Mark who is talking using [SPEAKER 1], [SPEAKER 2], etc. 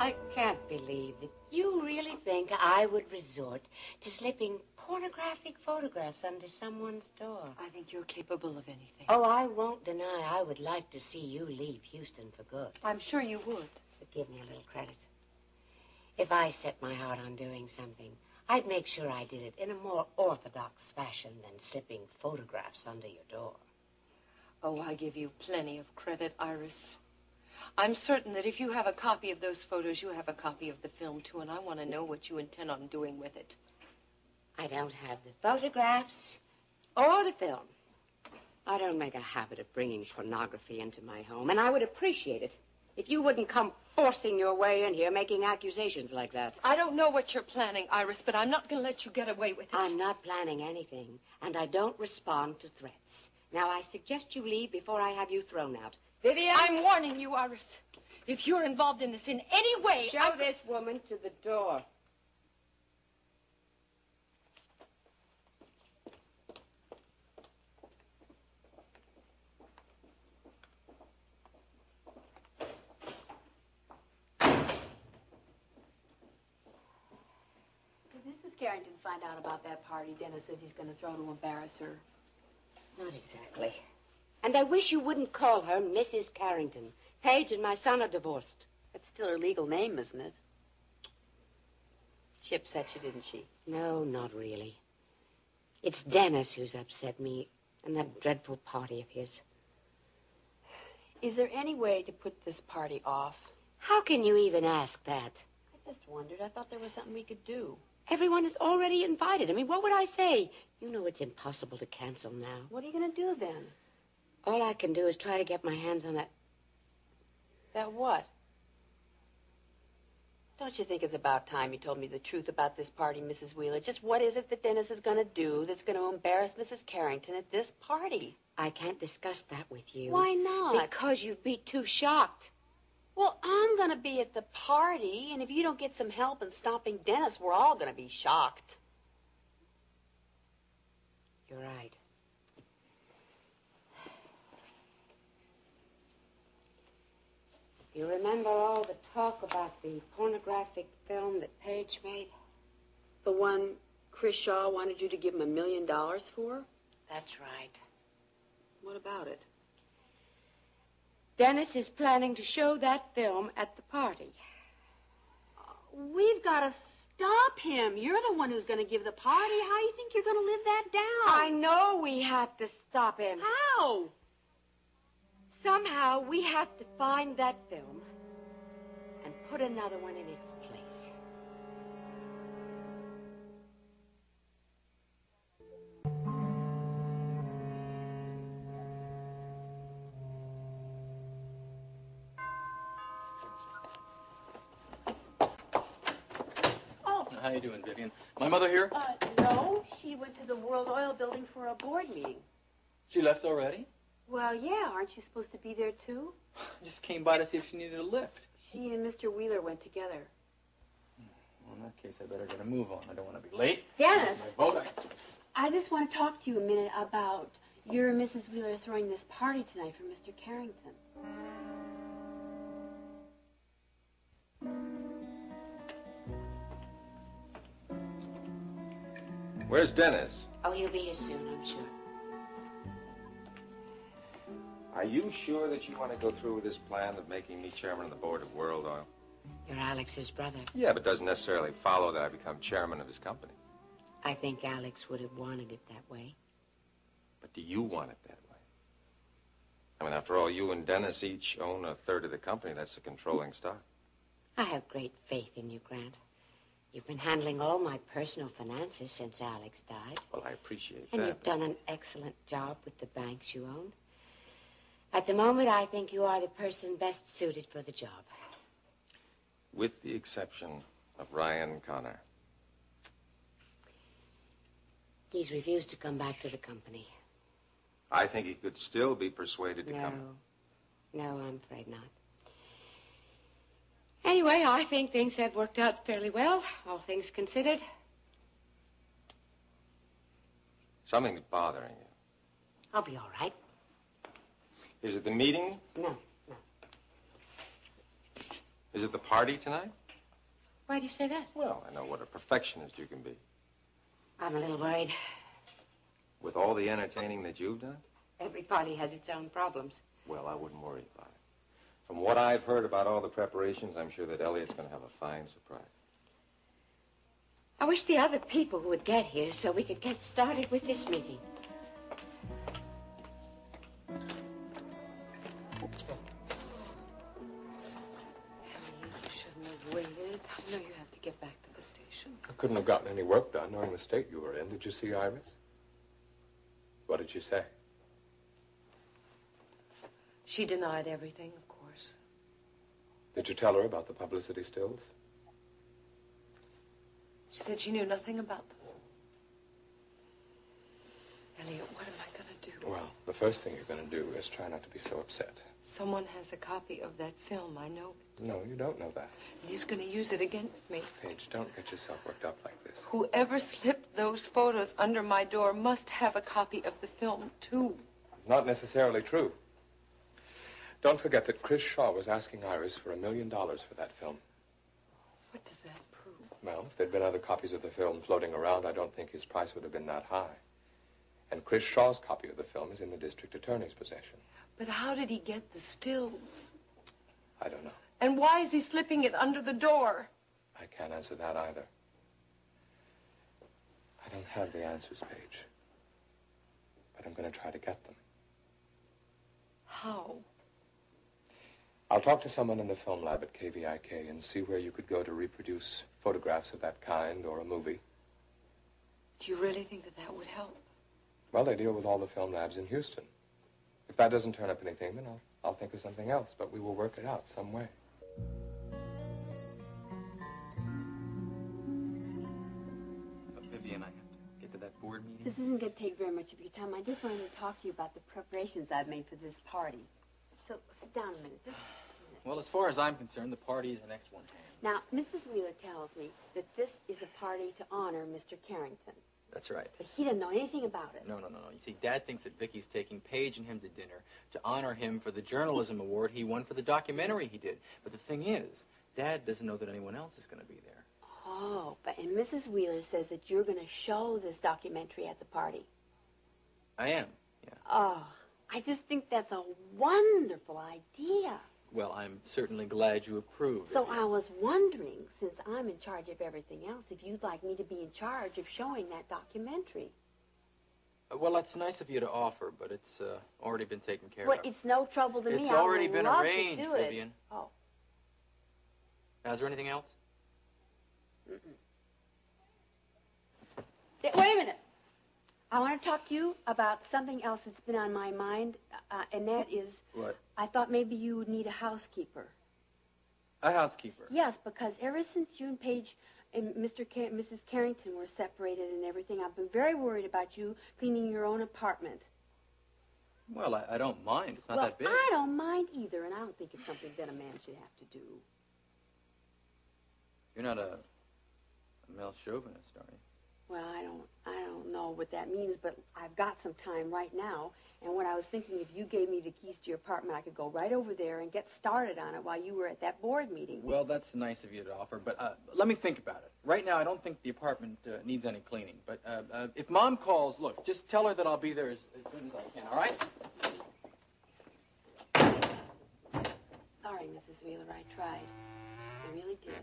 [SPEAKER 1] I can't believe that you really think I would resort to slipping pornographic photographs under someone's door.
[SPEAKER 2] I think you're capable of anything.
[SPEAKER 1] Oh, I won't deny I would like to see you leave Houston for good.
[SPEAKER 2] I'm sure you would.
[SPEAKER 1] But give me a little credit. If I set my heart on doing something, I'd make sure I did it in a more orthodox fashion than slipping photographs under your door.
[SPEAKER 2] Oh, I give you plenty of credit, Iris. I'm certain that if you have a copy of those photos, you have a copy of the film, too, and I want to know what you intend on doing with it.
[SPEAKER 1] I don't have the photographs or the film. I don't make a habit of bringing pornography into my home, and I would appreciate it if you wouldn't come forcing your way in here making accusations like that.
[SPEAKER 2] I don't know what you're planning, Iris, but I'm not going to let you get away with it.
[SPEAKER 1] I'm not planning anything, and I don't respond to threats. Now, I suggest you leave before I have you thrown out. Vivian?
[SPEAKER 2] I'm warning you, Iris. If you're involved in this in any way,
[SPEAKER 1] Show
[SPEAKER 2] I...
[SPEAKER 1] this woman to the door.
[SPEAKER 3] Did Mrs. Carrington find out about that party Dennis says he's going to throw to embarrass her?
[SPEAKER 1] Not exactly. And I wish you wouldn't call her Mrs. Carrington. Paige and my son are divorced.
[SPEAKER 3] That's still her legal name, isn't it? She upset you, didn't she?
[SPEAKER 1] No, not really. It's Dennis who's upset me and that dreadful party of his.
[SPEAKER 3] Is there any way to put this party off?
[SPEAKER 1] How can you even ask that?
[SPEAKER 3] I just wondered. I thought there was something we could do.
[SPEAKER 1] Everyone is already invited. I mean, what would I say? You know it's impossible to cancel now.
[SPEAKER 3] What are you going to do then?
[SPEAKER 1] All I can do is try to get my hands on that.
[SPEAKER 3] That what? Don't you think it's about time you told me the truth about this party, Mrs. Wheeler? Just what is it that Dennis is going to do that's going to embarrass Mrs. Carrington at this party?
[SPEAKER 1] I can't discuss that with you.
[SPEAKER 3] Why not?
[SPEAKER 1] Because you'd be too shocked.
[SPEAKER 3] Well, I'm going to be at the party, and if you don't get some help in stopping Dennis, we're all going to be shocked.
[SPEAKER 1] You're right. You remember all the talk about the pornographic film that Paige made?
[SPEAKER 3] The one Chris Shaw wanted you to give him a million dollars for?
[SPEAKER 1] That's right.
[SPEAKER 3] What about it?
[SPEAKER 1] Dennis is planning to show that film at the party.
[SPEAKER 3] We've got to stop him. You're the one who's going to give the party. How do you think you're going to live that down?
[SPEAKER 1] I know we have to stop him.
[SPEAKER 3] How?
[SPEAKER 1] Somehow we have to find that film and put another one in its place.
[SPEAKER 3] Oh,
[SPEAKER 4] How are you doing, Vivian? My mother here?
[SPEAKER 3] uh, no. She went to the World Oil Building for a board meeting.
[SPEAKER 4] She left already?
[SPEAKER 3] Well, yeah. Aren't you supposed to be there, too?
[SPEAKER 4] I just came by to see if she needed a lift.
[SPEAKER 3] She and Mr. Wheeler went together. Hmm.
[SPEAKER 4] Well, in that case, I better get a move on. I don't want to be late.
[SPEAKER 3] Dennis!
[SPEAKER 4] My boat. I...
[SPEAKER 3] I just want to talk to you a minute about your and Mrs. Wheeler throwing this party tonight for Mr. Carrington.
[SPEAKER 5] Where's Dennis?
[SPEAKER 1] Oh, he'll be here soon, I'm sure.
[SPEAKER 5] Are you sure that you want to go through with this plan of making me chairman of the board of World Oil?
[SPEAKER 1] You're Alex's brother.
[SPEAKER 5] Yeah, but doesn't necessarily follow that I become chairman of his company.
[SPEAKER 1] I think Alex would have wanted it that way.
[SPEAKER 5] But do you want it that way? I mean, after all, you and Dennis each own a third of the company. That's the controlling stock.
[SPEAKER 1] I have great faith in you, Grant. You've been handling all my personal finances since Alex died.
[SPEAKER 5] Well, I appreciate
[SPEAKER 1] And
[SPEAKER 5] that.
[SPEAKER 1] And you've done an excellent job with the banks you own. At the moment, I think you are the person best suited for the job.
[SPEAKER 5] With the exception of Ryan Connor.
[SPEAKER 1] He's refused to come back to the company.
[SPEAKER 5] I think he could still be persuaded to
[SPEAKER 1] No.
[SPEAKER 5] come.
[SPEAKER 1] No, I'm afraid not. Anyway, I think things have worked out fairly well, all things considered.
[SPEAKER 5] Something's bothering you.
[SPEAKER 1] I'll be all right.
[SPEAKER 5] Is it the meeting?
[SPEAKER 1] No, no.
[SPEAKER 5] Is Is it the party tonight?
[SPEAKER 1] Why do you say that?
[SPEAKER 5] Well, I know what a perfectionist you can be.
[SPEAKER 1] I'm a little worried.
[SPEAKER 5] With all the entertaining that you've done?
[SPEAKER 1] Every party has its own problems.
[SPEAKER 5] Well, I wouldn't worry about it. From what I've heard about all the preparations, I'm sure that Elliot's going to have a fine surprise.
[SPEAKER 1] I wish the other people would get here so we could get started with this meeting.
[SPEAKER 6] Couldn't have gotten any work done knowing the state you were in. Did you see Iris? What did she say?
[SPEAKER 2] She denied everything, of course.
[SPEAKER 6] Did you tell her about the publicity stills?
[SPEAKER 2] She said she knew nothing about them. Elliot, what am I going to do?
[SPEAKER 6] Well, the first thing you're going to do is try not to be so upset.
[SPEAKER 2] Someone has a copy of that film. I know it.
[SPEAKER 6] No, you don't know that.
[SPEAKER 2] And he's going to use it against me.
[SPEAKER 6] Paige, don't get yourself worked up like this.
[SPEAKER 2] Whoever slipped those photos under my door must have a copy of the film, too.
[SPEAKER 6] It's not necessarily true. Don't forget that Chris Shaw was asking Iris for a million dollars for that film.
[SPEAKER 2] What does that prove?
[SPEAKER 6] Well, if there'd been other copies of the film floating around, I don't think his price would have been that high. And Chris Shaw's copy of the film is in the district attorney's possession.
[SPEAKER 2] But how did he get the stills?
[SPEAKER 6] I don't know.
[SPEAKER 2] And why is he slipping it under the door?
[SPEAKER 6] I can't answer that either. I don't have the answers, Paige. But I'm going to try to get them.
[SPEAKER 2] How?
[SPEAKER 6] I'll talk to someone in the film lab at KVIK and see where you could go to reproduce photographs of that kind or a movie.
[SPEAKER 2] Do you really think that that would help?
[SPEAKER 6] Well, they deal with all the film labs in Houston. If that doesn't turn up anything, then I'll, I'll think of something else, but we will work it out some way.
[SPEAKER 4] Uh, Vivian, I have to get to that board meeting.
[SPEAKER 3] This isn't going to take very much of your time. I just wanted to talk to you about the preparations I've made for this party. So sit down a minute. Just a minute.
[SPEAKER 4] Well, as far as I'm concerned, the party is in excellent hands.
[SPEAKER 3] Now, Mrs. Wheeler tells me that this is a party to honor Mr. Carrington,
[SPEAKER 4] That's right.
[SPEAKER 3] but he doesn't know anything about it.
[SPEAKER 4] No, no, no, no. You see, Dad thinks that Vicky's taking Paige and him to dinner to honor him for the journalism award he won for the documentary he did. But the thing is, Dad doesn't know that anyone else is going to be there.
[SPEAKER 3] Oh, but and Mrs. Wheeler says that you're going to show this documentary at the party.
[SPEAKER 4] I am. Yeah.
[SPEAKER 3] Oh, I just think that's a wonderful idea.
[SPEAKER 4] Well, I'm certainly glad you approve.
[SPEAKER 3] So I was wondering, since I'm in charge of everything else, if you'd like me to be in charge of showing that documentary.
[SPEAKER 4] Uh, Well, that's nice of you to offer, but it's uh, already been taken care
[SPEAKER 3] Well,
[SPEAKER 4] of.
[SPEAKER 3] it's no trouble to me.
[SPEAKER 4] It's already been arranged. Vivian.
[SPEAKER 3] Oh,
[SPEAKER 4] Now, is there anything else?
[SPEAKER 3] Th- wait a minute. I want to talk to you about something else that's been on my mind, uh, and that is,
[SPEAKER 4] What?
[SPEAKER 3] I thought maybe you would need a housekeeper.
[SPEAKER 4] A housekeeper.
[SPEAKER 3] Yes, because ever since you and Paige and Mr. Car- Mrs. Carrington were separated and everything, I've been very worried about you cleaning your own apartment.
[SPEAKER 4] Well, I, I don't mind. It's not
[SPEAKER 3] well,
[SPEAKER 4] that big.
[SPEAKER 3] I don't mind either, and I don't think it's something that a man should have to do.
[SPEAKER 4] You're not a, a male chauvinist, are you?
[SPEAKER 3] Well, I don't, I don't know what that means, but I've got some time right now. And what I was thinking, if you gave me the keys to your apartment, I could go right over there and get started on it while you were at that board meeting.
[SPEAKER 4] Well, that's nice of you to offer, but uh, let me think about it. Right now, I don't think the apartment uh, needs any cleaning. But uh, uh, if Mom calls, look, just tell her that I'll be there as, as soon as I can. All right?
[SPEAKER 3] Sorry, Mrs. Wheeler, I tried. I really did.